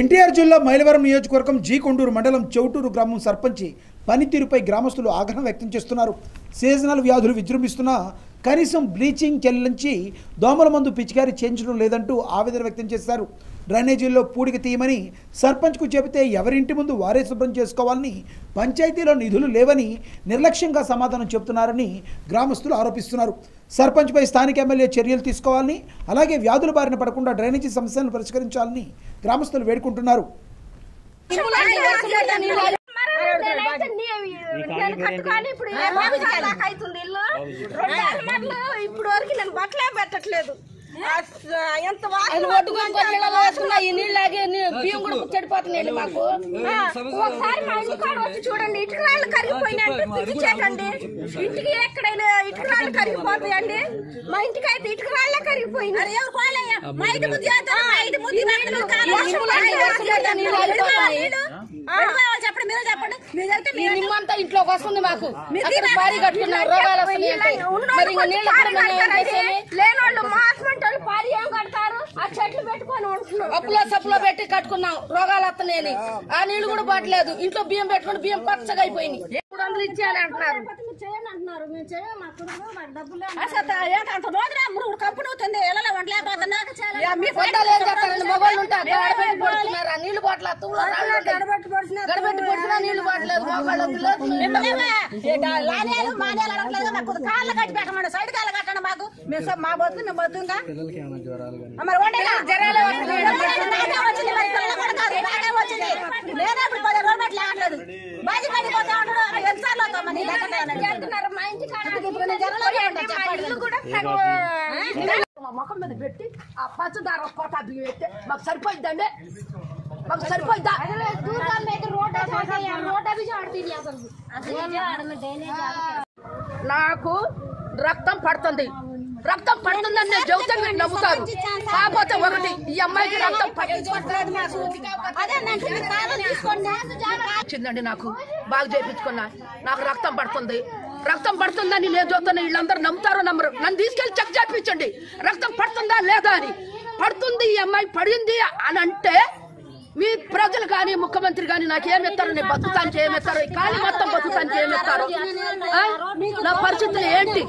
ఎన్టీఆర్ జిల్లా మైలవరం నియోజకవర్గం జీ కొండూరు మండలం చౌటూరు గ్రామం సర్పంచి పనితీరుపై గ్రామస్తులు ఆగ్రహం వ్యక్తం చేస్తున్నారు. సీజనల్ వ్యాధులు విజృంభిస్తున్నా కనీసం బ్లీచింగ్ చెల్లించి దోమల మందు పిచికారీ చేయించడం లేదంటూ ఆవేదన వ్యక్తం చేశారు. డ్రైనేజీల్లో పూడిక తీయమని సర్పంచ్కు చెబితే ఎవరింటి ముందు వారే శుభ్రం చేసుకోవాలని పంచాయతీలో నిధులు లేవని నిర్లక్ష్యంగా సమాధానం చెబుతున్నారని గ్రామస్తులు ఆరోపిస్తున్నారు. సర్పంచ్పై స్థానిక ఎమ్మెల్యే చర్యలు తీసుకోవాలని అలాగే వ్యాధుల బారిన పడకుండా డ్రైనేజీ సమస్యలను పరిష్కరించాలని గ్రామస్తులు వేడుకుంటున్నారు. ఇప్పుడు వరకు నేను బట్టలే పెట్టట్లేదు. ఎంత ఈ నీళ్ళు లాగే నీ- బియ్యం కూడా చెడిపోతున్నాయి మాకు. ఒకసారి మా ఇంటి కాడ వచ్చి చూడండి ఇటుక రాళ్ళు కరిగిపోయినట్టు తెచ్చేటండి ఇంటికి ఎక్కడైనా ఇటుక రాళ్ళు కరిగిపోతాయండి. మా ఇంటికి అయితే ఇటుక రాళ్ళే కరిగిపోయినాయి. ఎవరు కోలయ్యా మా ఇంటి ముందు మా ఇంటి ముందు చెప్పండి. మీరే చెప్పండి. మీరు నిమ్మంతా ఇంట్లోకి వస్తుంది మాకు. భారీ కట్టుకున్నారు రోగాలు వస్తున్నాయి అంటే. మరి ఇంకా నీళ్ళు ఏం చేసేది? లేనోళ్ళు మాస్మెంట్ వాళ్ళు పారి ఏం కడతారు? ఆ చెట్లు పెట్టుకొని అప్పులో సప్పులో పెట్టి కట్టుకున్నాం రోగాలు వస్తున్నాయని. ఆ నీళ్ళు కూడా పట్టలేదు. ఇంట్లో బియ్యం పెట్టుకుని బియ్యం పచ్చగా అయిపోయినాయి. మూడు వందలు అంటున్నారు. పట్ల. గడబెట్టి నీళ్ళు పట్టలేదు మోకాళ్ళు పిల్లలు లానేలు మానేలు అడగలేదు మాకు కాళ్ళు కట్టి పెట్టమండి సైడ్ కాళ్ళు కట్టండి మాకు మేము మా బతుకు మేము బతుకుంగా మరి వండేగా జ్వరాలు వచ్చింది మరి పిల్లలు కూడా కాదు వచ్చింది నేనే ఇప్పుడు పది రోజులు బాజీ పడిపోతా ఉంటాడు ఎన్నిసార్లు మా ఇంటి నేను చెప్పండి మా ముఖం మీద పెట్టి ఆ పచ్చదార కోట పెట్టి మాకు సరిపోయిద్దండి. మాకు సరిపోయిద్దా? నాకు రక్తం పడుతుంది. రక్తం పడుతుందని నేను చెబుతాను మీరు నమ్ముతారు కాకపోతే ఒకటి ఈ అమ్మాయికి రక్తం వచ్చిందండి నాకు. బాగా చేయించుకున్నా నాకు రక్తం పడుతుంది. రక్తం పడుతుందని నేను చూస్తున్నా వీళ్ళందరూ నమ్ముతారో నమ్మరు. నన్ను తీసుకెళ్ళి చెక్ చేయించండి రక్తం పడుతుందా లేదా అని. పడుతుంది ఈ అమ్మాయి పడింది అని అంటే కానీ ముఖ్యమంత్రి కానీ నాకు ఇస్తారు నేను ఇస్తారు ఈ ఖాళీ మొత్తం ఇస్తారు ఆ? నా పరిస్థితి ఏంటి?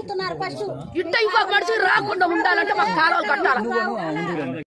ఇట్ట ఇంకొక మనిషి రాకుండా ఉండాలంటే మాకు కాలువలు కట్టాలి?